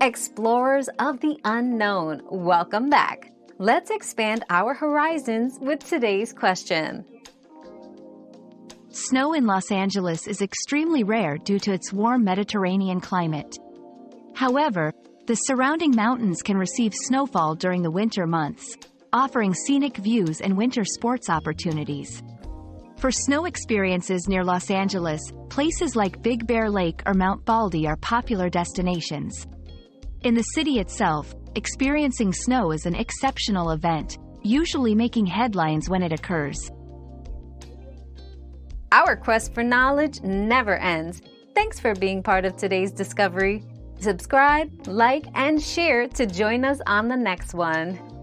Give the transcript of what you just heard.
Explorers of the unknown, welcome back. Let's expand our horizons with today's question. Snow in Los Angeles is extremely rare due to its warm Mediterranean climate. However, the surrounding mountains can receive snowfall during the winter months, offering scenic views and winter sports opportunities. For snow experiences near Los Angeles, places like Big Bear Lake or Mount Baldy are popular destinations. In the city itself, experiencing snow is an exceptional event, usually making headlines when it occurs. Our quest for knowledge never ends. Thanks for being part of today's discovery. Subscribe, like, and share to join us on the next one.